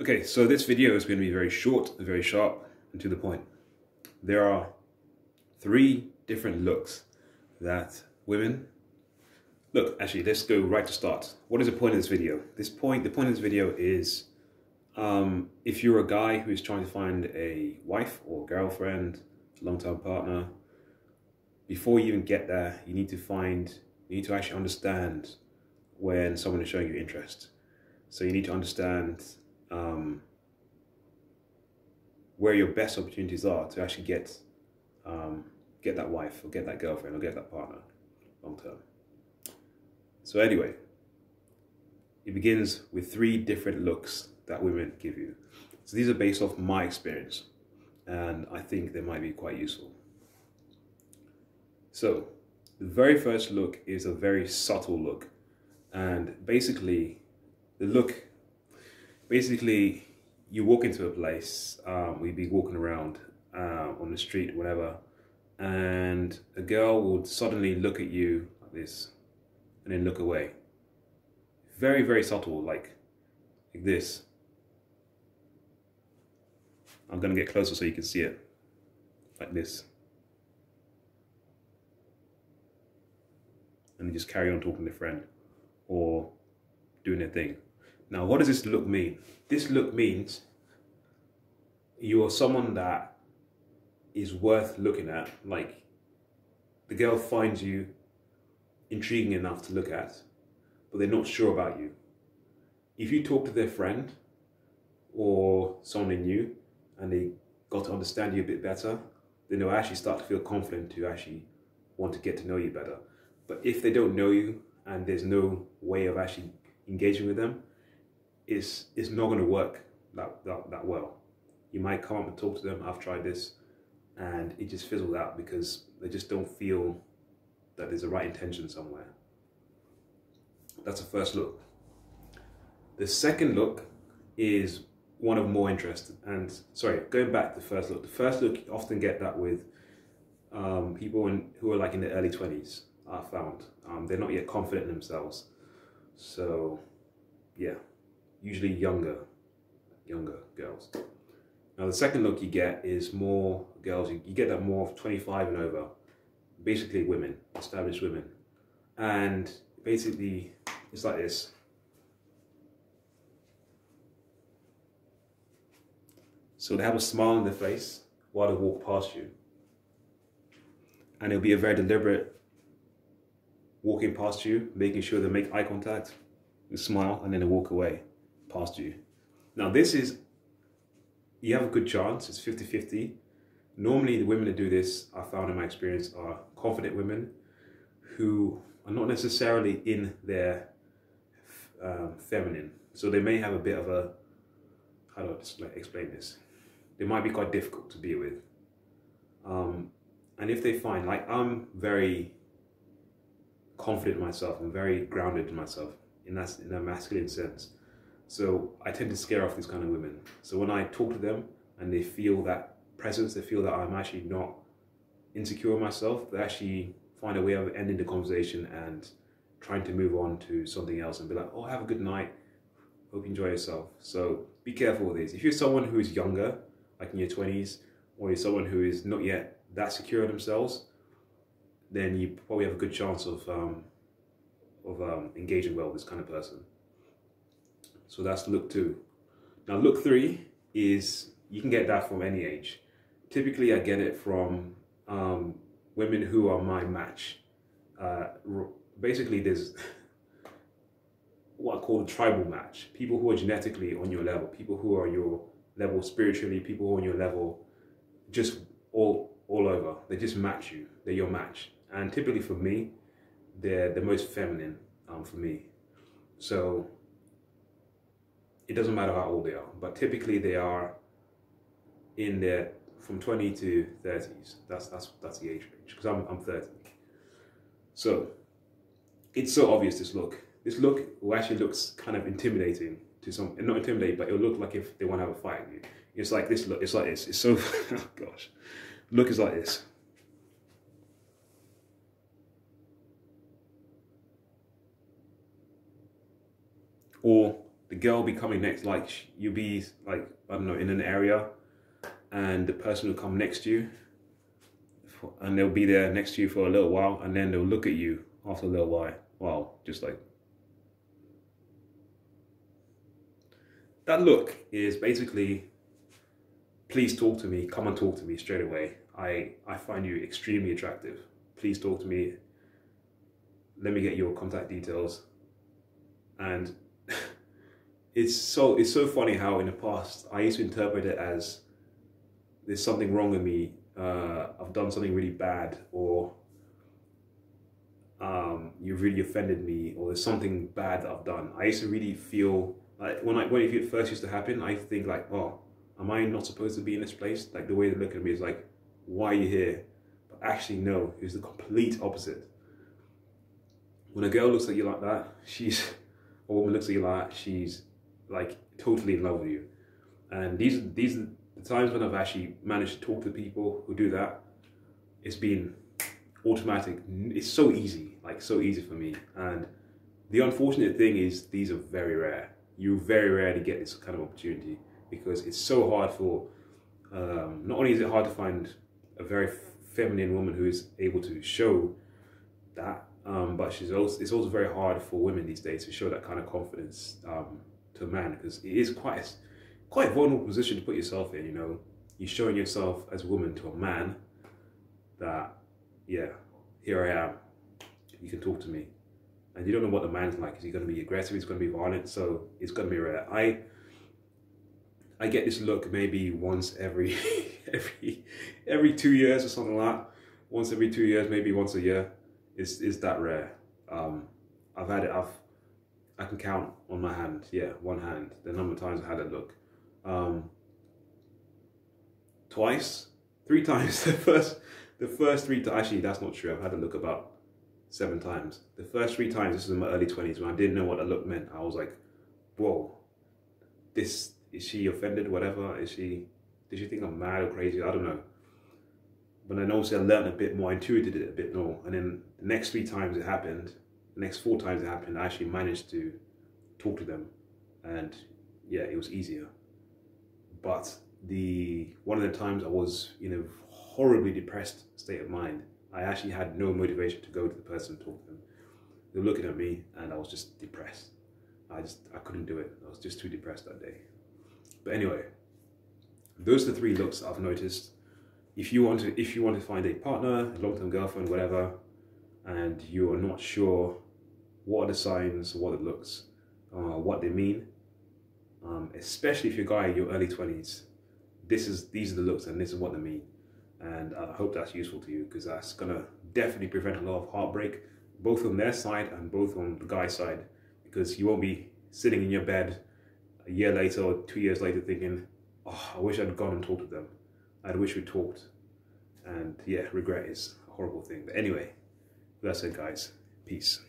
Okay, so this video is going to be very short, very sharp, and to the point. There are three different looks that women look actually let's go right to start. What is the point of this video? This point the point of this video is um, if you're a guy who is trying to find a wife or girlfriend long-term partner before you even get there you need to find you need to actually understand when someone is showing you interest. So you need to understand um, where your best opportunities are to actually get um, get that wife or get that girlfriend or get that partner long term. So anyway, it begins with three different looks that women give you. So these are based off my experience and I think they might be quite useful. So the very first look is a very subtle look and basically the look basically you walk into a place um, we'd be walking around uh, on the street whatever and a girl would suddenly look at you like this and then look away. Very very subtle like like this. I'm gonna get closer so you can see it like this. And just carry on talking to a friend or doing their thing now, what does this look mean? This look means you are someone that is worth looking at. Like, the girl finds you intriguing enough to look at, but they're not sure about you. If you talk to their friend or someone they knew and they got to understand you a bit better, then they'll actually start to feel confident to actually want to get to know you better. But if they don't know you and there's no way of actually engaging with them, it's it's not going to work that, that that well. You might come up and talk to them. I've tried this, and it just fizzles out because they just don't feel that there's a right intention somewhere. That's the first look. The second look is one of more interest. And sorry, going back to the first look. The first look, you often get that with um, people in, who are like in their early 20s, I found. Um, they're not yet confident in themselves. So, yeah usually younger, younger girls. Now the second look you get is more girls, you, get that more of 25 and over, basically women, established women. And basically it's like this. So they have a smile on their face while they walk past you. And it'll be a very deliberate walking past you, making sure they make eye contact, they smile, and then they walk away past you. Now this is, you have a good chance, it's 50-50. Normally the women that do this, I found in my experience, are confident women who are not necessarily in their um, feminine. So they may have a bit of a, how do I explain this? They might be quite difficult to be with. Um, and if they find, like I'm very confident in myself, I'm very grounded in myself in that, in a masculine sense. So I tend to scare off these kind of women. So when I talk to them and they feel that presence, they feel that I'm actually not insecure myself, they actually find a way of ending the conversation and trying to move on to something else and be like, oh, have a good night. Hope you enjoy yourself. So be careful with this. If you're someone who is younger, like in your 20s, or you're someone who is not yet that secure themselves, then you probably have a good chance of um, of um, engaging well with this kind of person. So that's look two. Now look three is, you can get that from any age. Typically I get it from um, women who are my match. Uh, basically there's what I call tribal match. People who are genetically on your level, people who are your level spiritually, people who are on your level just all all over. They just match you. They're your match. And typically for me, they're the most feminine um, for me. So it doesn't matter how old they are, but typically they are in their from 20 to 30s. That's that's that's the age range because I'm I'm 30. So it's so obvious this look. This look actually looks kind of intimidating to some, eh, not intimidating, but it'll look like if they want to have a fight with you. It's like this look. It's like this. It's so oh gosh, look is like this. Or the girl will be coming next, like you'll be like I don't know in an area, and the person will come next to you, and they'll be there next to you for a little while, and then they'll look at you after a little while, while just like that look is basically please talk to me come and talk to me straight away. I i find you extremely attractive. Please talk to me. Let me get your contact details. And it's so it's so funny how in the past i used to interpret it as there's something wrong with me uh, i've done something really bad or um, you really offended me or there's something bad that i've done i used to really feel like when I when it first used to happen, I think like, oh, am I not supposed to be in this place? Like the way they look at me is like, why are you here? But actually, no, it was the complete opposite. When a girl looks at you like that, she's a woman looks at you like that, she's like totally in love with you. And these these are the times when I've actually managed to talk to people who do that. It's been automatic. It's so easy, like so easy for me. And the unfortunate thing is these are very rare you very rarely get this kind of opportunity because it's so hard for um, not only is it hard to find a very feminine woman who is able to show that um, but she's also it's also very hard for women these days to show that kind of confidence um, to a man because it is quite a, quite a vulnerable position to put yourself in you know you're showing yourself as a woman to a man that yeah here I am you can talk to me and you don't know what the man's like. Is he going to be aggressive? Is going to be violent? So it's going to be rare. I I get this look maybe once every every every two years or something like that. Once every two years, maybe once a year. Is is that rare? Um, I've had it. I've I can count on my hand. Yeah, one hand. The number of times I had a look. Um, twice, three times. The first, the first three. Actually, that's not true. I've had a look about seven times. The first three times, this was in my early 20s, when I didn't know what a look meant. I was like, whoa, this, is she offended, whatever? Is she, did she think I'm mad or crazy? I don't know. But then also I learned a bit more, I intuited it a bit more. And then the next three times it happened, the next four times it happened, I actually managed to talk to them. And yeah, it was easier. But the one of the times I was in a horribly depressed state of mind, I actually had no motivation to go to the person and talk to them. They were looking at me and I was just depressed. I just, I couldn't do it. I was just too depressed that day. But anyway, those are the three looks I've noticed. If you want to, if you want to find a partner, long-term girlfriend, whatever, and you are not sure what are the signs, what it looks, uh, what they mean, um, especially if you're a guy in your early 20s, this is these are the looks and this is what they mean. And I hope that's useful to you because that's gonna definitely prevent a lot of heartbreak both on their side and both on the guy's side. Because you won't be sitting in your bed a year later or two years later thinking oh I wish I'd gone and talked to them. I wish we talked. And yeah regret is a horrible thing. But anyway that's it guys. Peace